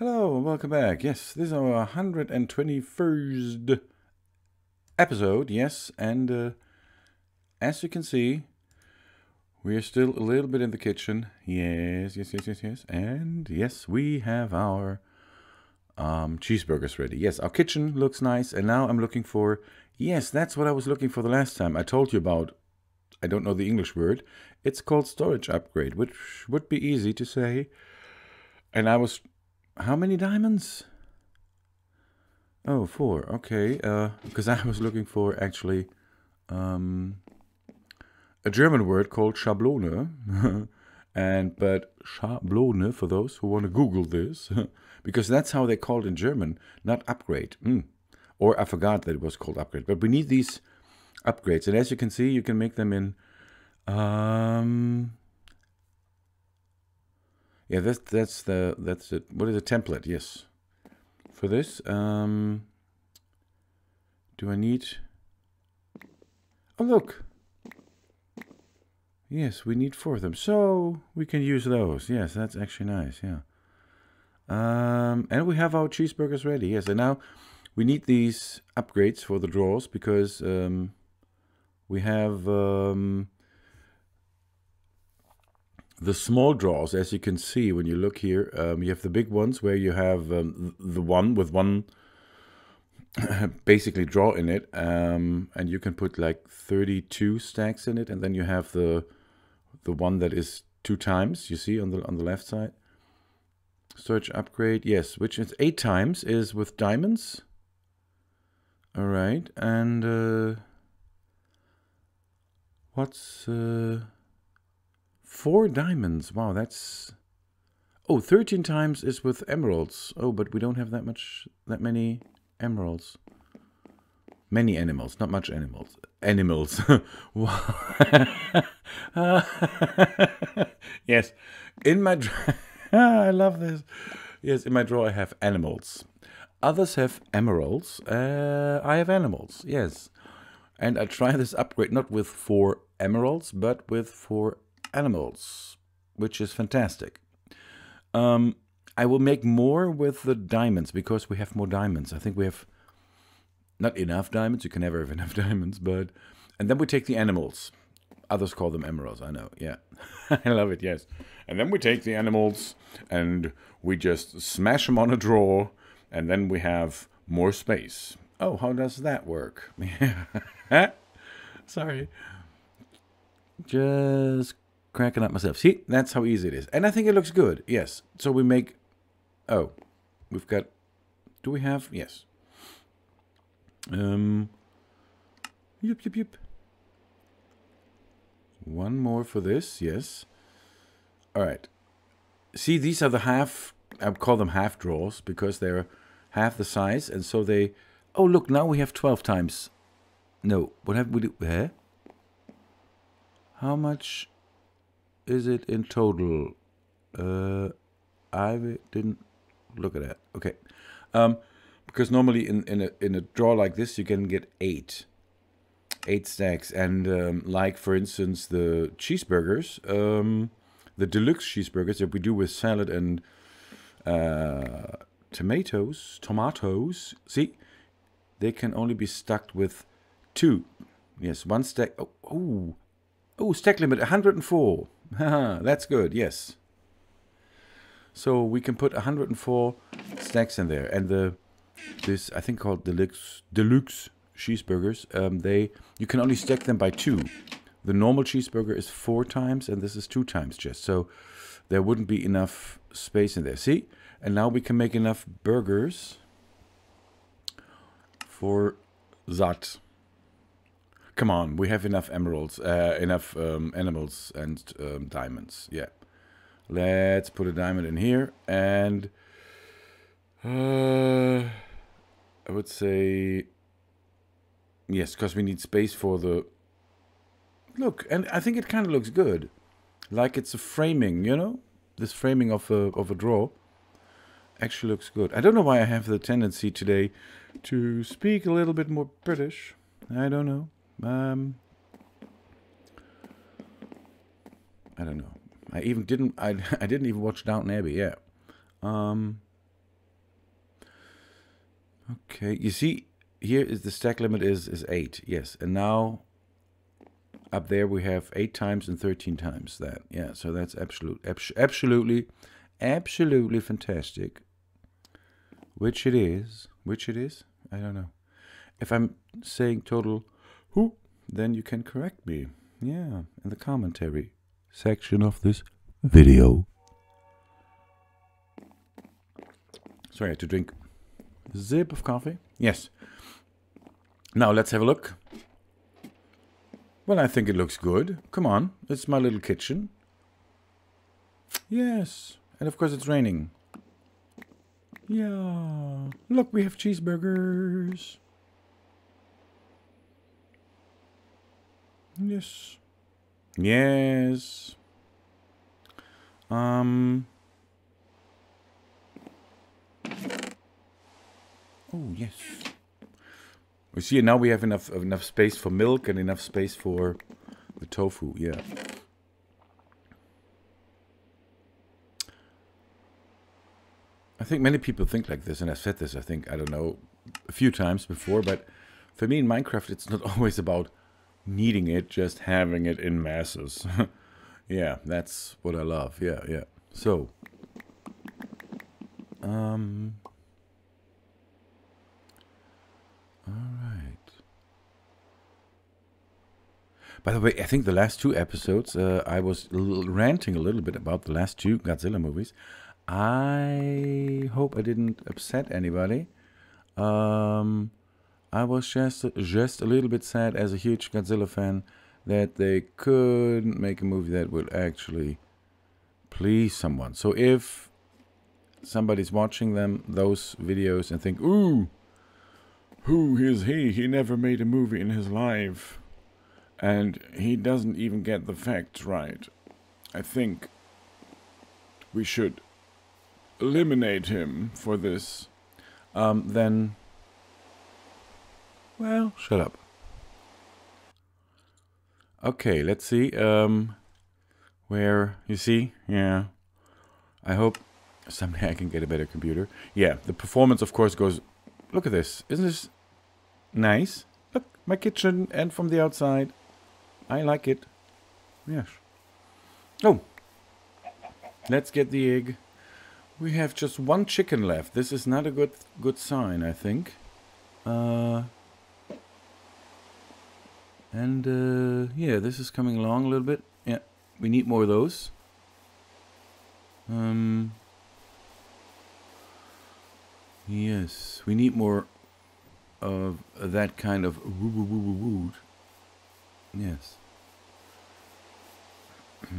Hello welcome back. Yes, this is our 121st episode. Yes, and uh, as you can see, we are still a little bit in the kitchen. Yes, yes, yes, yes, yes. And yes, we have our um, cheeseburgers ready. Yes, our kitchen looks nice. And now I'm looking for, yes, that's what I was looking for the last time. I told you about, I don't know the English word. It's called storage upgrade, which would be easy to say. And I was how many diamonds? Oh, four. Okay. Uh, because I was looking for actually um, a German word called Schablone. and but Schablone for those who want to Google this, because that's how they called in German, not upgrade. Mm. Or I forgot that it was called upgrade. But we need these upgrades, and as you can see, you can make them in um, yeah, that's that's the that's it. What is a template? Yes, for this. Um, do I need? Oh look. Yes, we need four of them, so we can use those. Yes, that's actually nice. Yeah. Um, and we have our cheeseburgers ready. Yes, and now we need these upgrades for the drawers because um, we have. Um, the small draws, as you can see when you look here, um, you have the big ones where you have um, the one with one basically draw in it, um, and you can put like 32 stacks in it, and then you have the the one that is two times. You see on the on the left side. Storage upgrade, yes, which is eight times is with diamonds. All right, and uh, what's uh, Four diamonds. Wow, that's... Oh, 13 times is with emeralds. Oh, but we don't have that much, that many emeralds. Many animals, not much animals. Animals. yes. In my I love this. Yes, in my drawer I have animals. Others have emeralds. Uh, I have animals, yes. And I try this upgrade not with four emeralds, but with four animals, which is fantastic. Um, I will make more with the diamonds because we have more diamonds. I think we have not enough diamonds. You can never have enough diamonds, but and then we take the animals. Others call them emeralds. I know. Yeah, I love it. Yes, and then we take the animals and we just smash them on a drawer, and then we have more space. Oh, how does that work? Sorry. Just cracking up myself. See, that's how easy it is. And I think it looks good. Yes. So we make... Oh, we've got... Do we have... Yes. Um... Yep, yep, yep. One more for this. Yes. All right. See, these are the half... I call them half draws because they're half the size. And so they... Oh, look, now we have 12 times. No, what have we do? Eh? How much is it in total? Uh, I didn't look at that. Okay. Um, because normally in, in, a, in a draw like this, you can get eight. Eight stacks. And um, like, for instance, the cheeseburgers, um, the deluxe cheeseburgers that we do with salad and uh, tomatoes, tomatoes, see, they can only be stacked with two. Yes, one stack. Oh, oh, oh stack limit 104. That's good, yes. So we can put 104 stacks in there. And the this, I think called deluxe, deluxe cheeseburgers, um, they you can only stack them by two. The normal cheeseburger is four times, and this is two times just. So there wouldn't be enough space in there. See? And now we can make enough burgers for that. Come on, we have enough emeralds, uh, enough um, animals and um, diamonds. Yeah. Let's put a diamond in here and uh, I would say yes, because we need space for the look. And I think it kind of looks good, like it's a framing. You know, this framing of a of a draw actually looks good. I don't know why I have the tendency today to speak a little bit more British. I don't know. Um, I don't know. I even didn't. I I didn't even watch Downton Abbey. Yeah. Um, Okay, you see, here is the stack limit is is eight. Yes, and now up there we have eight times and thirteen times that. Yeah, so that's absolute, abs- absolutely, absolutely fantastic. Which it is. Which it is. I don't know. If I'm saying total who, then you can correct me. Yeah, in the commentary section of this video. Sorry, I had to drink a zip of coffee. Yes. Now let's have a look. Well, I think it looks good. Come on, it's my little kitchen. Yes, and of course it's raining. Yeah, look, we have cheeseburgers. Yes. Yes. Um. Oh, yes. We see now we have enough enough space for milk and enough space for the tofu. Yeah. I think many people think like this, and I've said this. I think I don't know a few times before, but for me in Minecraft, it's not always about needing it, just having it in masses. yeah, that's what I love. Yeah, yeah. So, um, all right. By the way, I think the last two episodes, uh, I was ranting a little bit about the last two Godzilla movies. I hope I didn't upset anybody. Um, I was just just a little bit sad as a huge Godzilla fan that they couldn't make a movie that would actually please someone. So if somebody's watching them those videos and think, "Ooh, who is he? He never made a movie in his life." And he doesn't even get the facts right. I think we should eliminate him for this. Um, then well, shut up. Okay, let's see. Um, where you see, yeah. I hope someday I can get a better computer. Yeah, the performance, of course, goes. Look at this. Isn't this nice? Look, my kitchen and from the outside. I like it. Yes. Oh, let's get the egg. We have just one chicken left. This is not a good good sign, I think. Uh. And uh, yeah, this is coming along a little bit. Yeah, we need more of those. Um, yes, we need more of that kind of woo woo woo woo woo. Yes.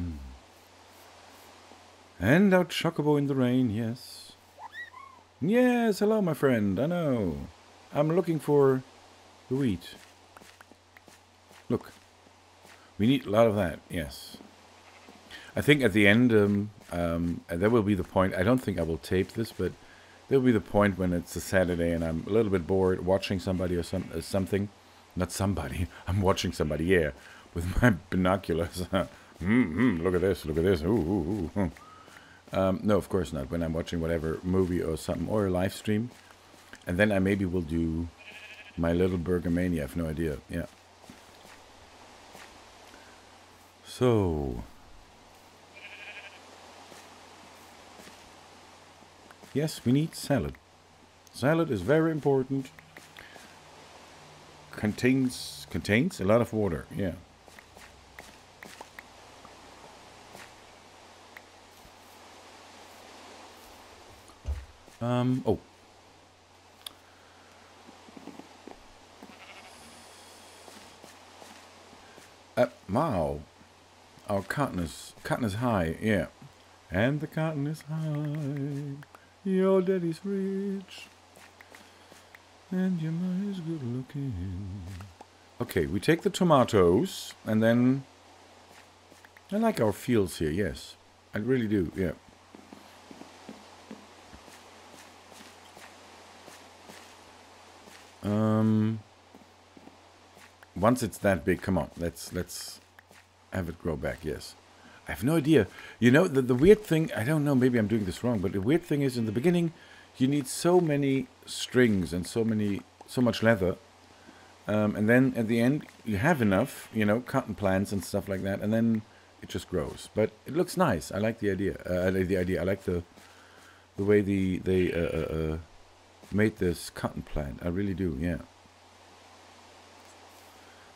and our chocobo in the rain, yes. Yes, hello, my friend. I know. I'm looking for the wheat. Look, we need a lot of that, yes. I think at the end, um, um, there will be the point, I don't think I will tape this, but there will be the point when it's a Saturday and I'm a little bit bored watching somebody or some, uh, something. Not somebody, I'm watching somebody, yeah, with my binoculars. mm-hmm, look at this, look at this, ooh, ooh, ooh. Um, no, of course not, when I'm watching whatever movie or something, or a live stream. And then I maybe will do my little Burger Mania, I have no idea, yeah. So, yes, we need salad. Salad is very important. Contains contains a lot of water. Yeah. Um. Oh. Uh, wow. Our cotton is cotton is high, yeah. And the cotton is high. Your daddy's rich. And your mom's good looking. Okay, we take the tomatoes and then I like our fields here, yes. I really do, yeah. Um once it's that big, come on, let's let's have it grow back, yes. I have no idea. You know, the, the weird thing, I don't know, maybe I'm doing this wrong, but the weird thing is in the beginning, you need so many strings and so many so much leather um, and then at the end you have enough you know cotton plants and stuff like that and then it just grows. But it looks nice. I like the idea uh, the idea. I like the the way the they uh, uh, uh, made this cotton plant. I really do yeah.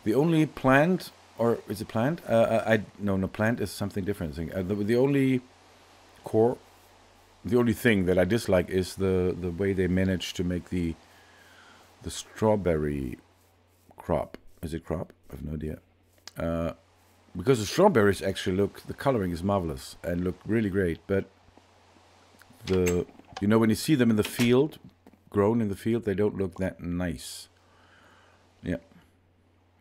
The only plant or is it plant uh, uh, i no no plant is something different uh, the, the only core the only thing that I dislike is the the way they manage to make the the strawberry crop. Is it crop? I have no idea. Uh, because the strawberries actually look, the coloring is marvelous and look really great. But the, you know, when you see them in the field, grown in the field, they don't look that nice. Yeah.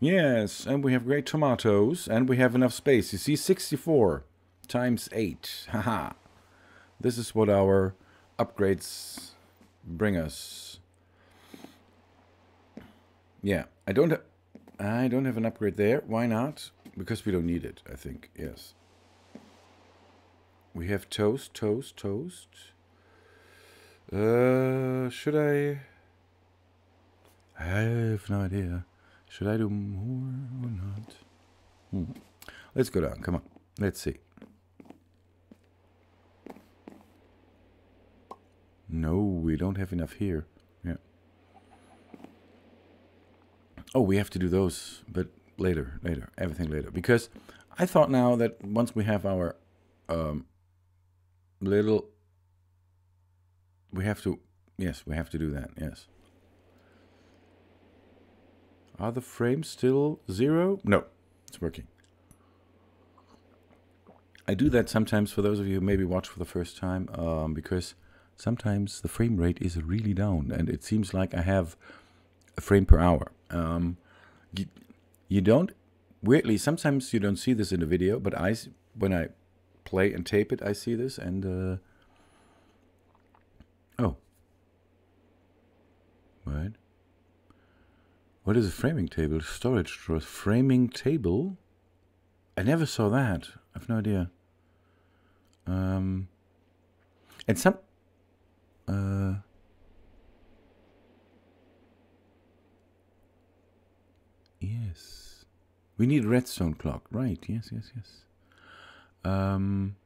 Yes, and we have great tomatoes, and we have enough space. You see, 64 times 8. Haha. This is what our upgrades bring us. Yeah, I don't I don't have an upgrade there. Why not? Because we don't need it, I think. Yes. We have toast, toast, toast. Uh, should I? I have no idea. Should I do more or not? Hmm. Let's go down. Come on. Let's see. No, we don't have enough here. Yeah. Oh, we have to do those, but later, later, everything later. Because I thought now that once we have our um, little, we have to, yes, we have to do that, yes. Are the frames still zero? No, it's working. I do that sometimes for those of you who maybe watch for the first time, um, because sometimes the frame rate is really down and it seems like I have a frame per hour. Um, you, you don't, weirdly, sometimes you don't see this in the video, but I, when I play and tape it, I see this and, uh, oh, right. What is a framing table? Storage drawer. Framing table? I never saw that. I have no idea. Um, and some uh, yes. We need redstone clock. Right. Yes, yes, yes. Um,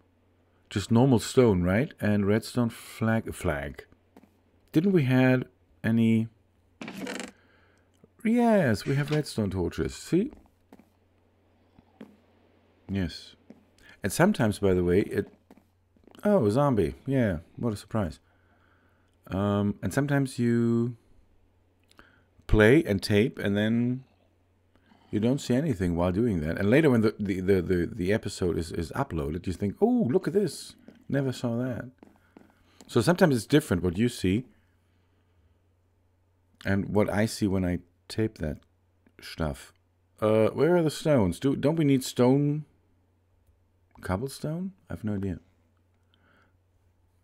just normal stone, right? And redstone flag. Flag. Didn't we had any... Yes, we have redstone torches. See? Yes. And sometimes, by the way, it... Oh, a zombie. Yeah, what a surprise. Um, and sometimes you play and tape and then you don't see anything while doing that. And later when the, the, the, the, the episode is, is uploaded, you think, oh, look at this. Never saw that. So sometimes it's different what you see and what I see when I tape that stuff. Uh, where are the stones? Do, don't we need stone? Cobblestone? I have no idea.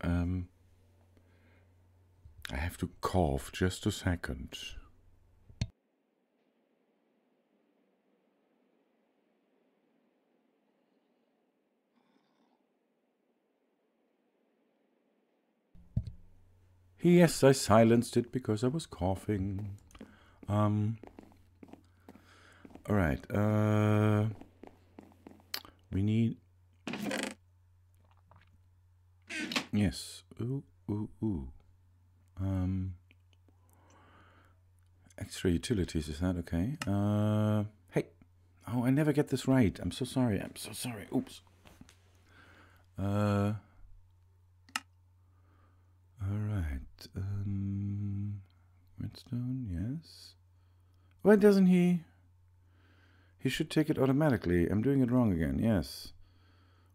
Um, I have to cough just a second. Yes, I silenced it because I was coughing. Um. All right. Uh. We need. Yes. Ooh, ooh, ooh. Um, extra utilities, is that okay? Uh, hey. Oh, I never get this right. I'm so sorry. I'm so sorry. Oops. Uh, all right. Um, redstone, yes. Why doesn't he? He should take it automatically. I'm doing it wrong again. Yes.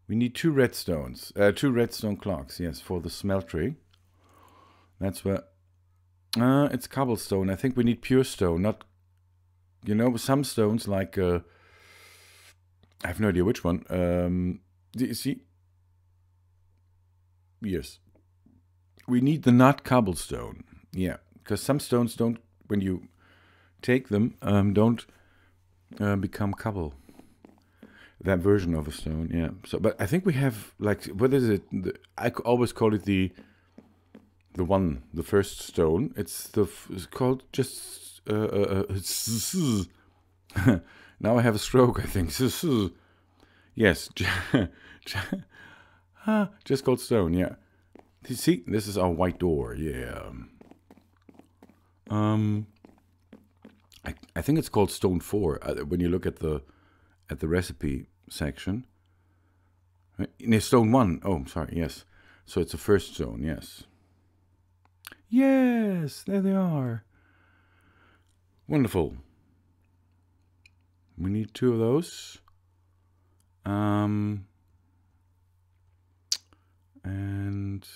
We need two redstones. Uh, two redstone clocks, yes, for the smeltery. That's where... Uh, it's cobblestone. I think we need pure stone, not... You know, some stones like... Uh, I have no idea which one. Um, see? Yes. We need the not cobblestone. Yeah, because some stones don't, when you take them, um, don't uh, become cobble. That version of a stone, yeah. So, but I think we have like what is it? The, I always call it the the one, the first stone. It's the it's called just. Uh, uh, uh now I have a stroke. I think. yes, just called stone. Yeah. You see, this is our white door. Yeah. Um. I I think it's called stone four uh, when you look at the at the recipe section. In stone one. Oh, sorry. Yes. So it's the first stone. Yes. Yes, there they are. Wonderful. We need two of those. Um, and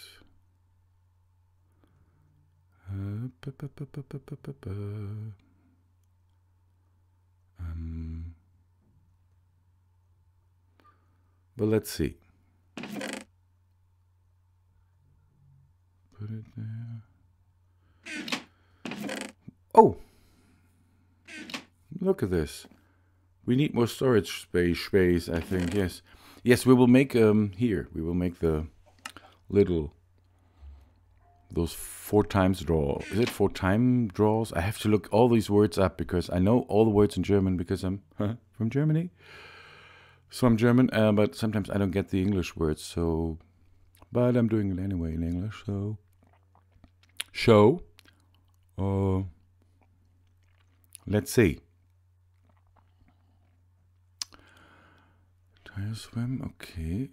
um, but let's see. Put it there. Oh! Look at this. We need more storage space, space, I think, yes. Yes, we will make, um, here, we will make the little, those four times draw. Is it four time draws? I have to look all these words up because I know all the words in German because I'm from Germany. So I'm German, uh, but sometimes I don't get the English words, so, but I'm doing it anyway in English, so. Show. Uh, let's see. Tire swim, okay.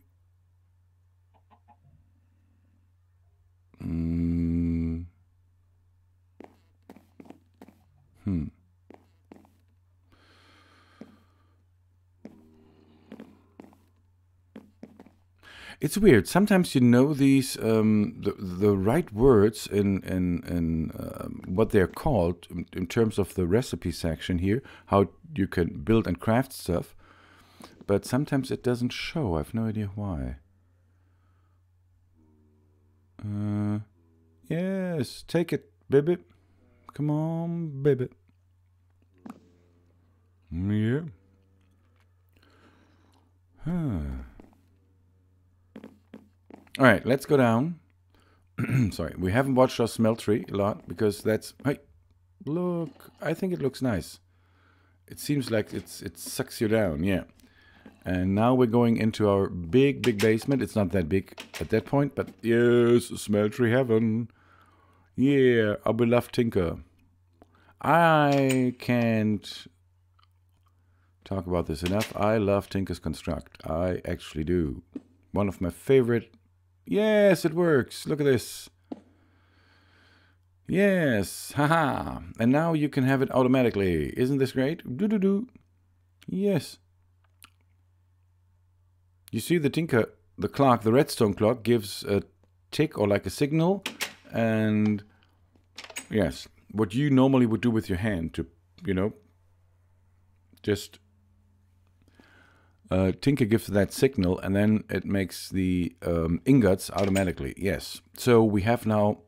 Mm. Hmm. It's weird. Sometimes you know these um, the the right words in in in um, what they're called in, in, terms of the recipe section here, how you can build and craft stuff, but sometimes it doesn't show. I have no idea why. Uh, yes, take it, baby. Come on, baby. Yeah. Huh. All right, let's go down. Sorry, we haven't watched our smeltery a lot because that's... Hey, look, I think it looks nice. It seems like it's it sucks you down, yeah. And now we're going into our big, big basement. It's not that big at that point, but yes, smeltery heaven. Yeah, our beloved Tinker. I can't talk about this enough. I love Tinker's Construct. I actually do. One of my favorite Yes, it works. Look at this. Yes, haha. And now you can have it automatically. Isn't this great? Do do do. Yes. You see the tinker, the clock, the redstone clock gives a tick or like a signal. And yes, what you normally would do with your hand to, you know, just uh, Tinker gives that signal and then it makes the um, ingots automatically. Yes. So we have now...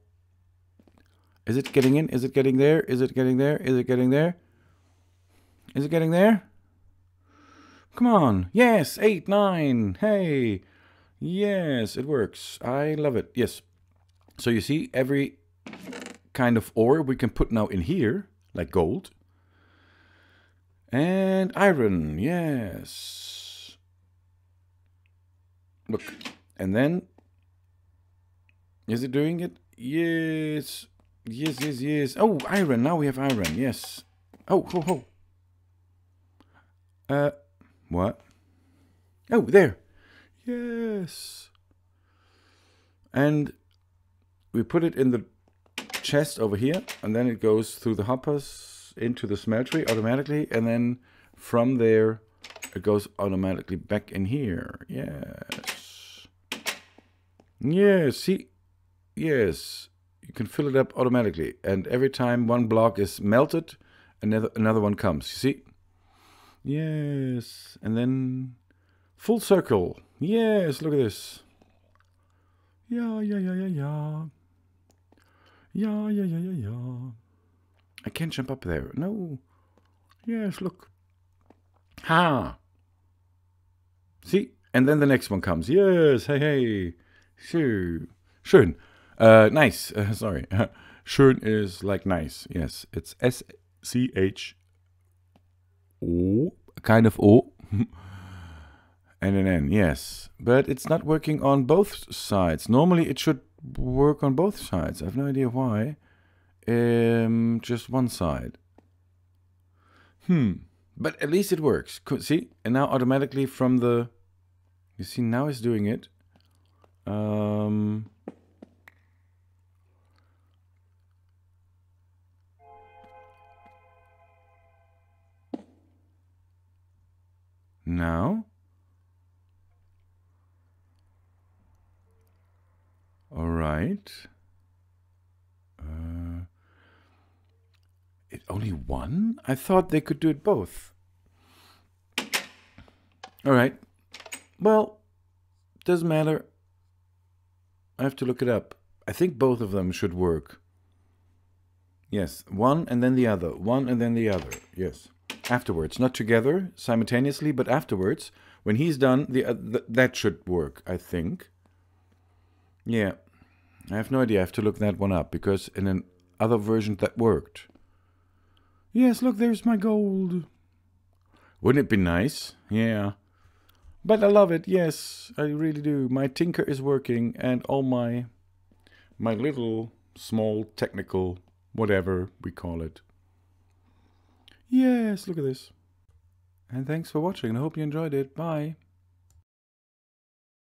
Is it getting in? Is it getting there? Is it getting there? Is it getting there? Is it getting there? Come on. Yes. Eight, nine. Hey. Yes, it works. I love it. Yes. So you see every kind of ore we can put now in here, like gold. And iron. Yes. Look. And then... Is it doing it? Yes. Yes, yes, yes. Oh, iron. Now we have iron. Yes. Oh, ho, ho. Uh, what? Oh, there. Yes. And we put it in the chest over here, and then it goes through the hoppers into the smeltery automatically, and then from there it goes automatically back in here. Yes. Yes, see? Yes. You can fill it up automatically. And every time one block is melted, another, another one comes. You see? Yes. And then full circle. Yes, look at this. Yeah, yeah, yeah, yeah, yeah. Yeah, yeah, yeah, yeah, yeah. I can't jump up there. No. Yes, look. Ha! See? And then the next one comes. Yes, hey, hey. Schön. Schön. Uh, nice. Uh, sorry. Schön is like nice. Yes, it's S C H O, kind of O, and an N. Yes, but it's not working on both sides. Normally, it should work on both sides. I have no idea why. Um, just one side. Hmm. But at least it works. See, and now automatically from the, you see now it's doing it. Um. Now. All right. Uh, it only one? I thought they could do it both. All right. Well, doesn't matter. I have to look it up. I think both of them should work. Yes, one and then the other. One and then the other. Yes. Afterwards, not together simultaneously, but afterwards, when he's done, the uh, th that should work, I think. Yeah. I have no idea. I have to look that one up because in an other version that worked. Yes, look, there's my gold. Wouldn't it be nice? Yeah. But I love it. Yes, I really do. My tinker is working and all my my little small technical whatever we call it. Yes, look at this. And thanks for watching. I hope you enjoyed it. Bye.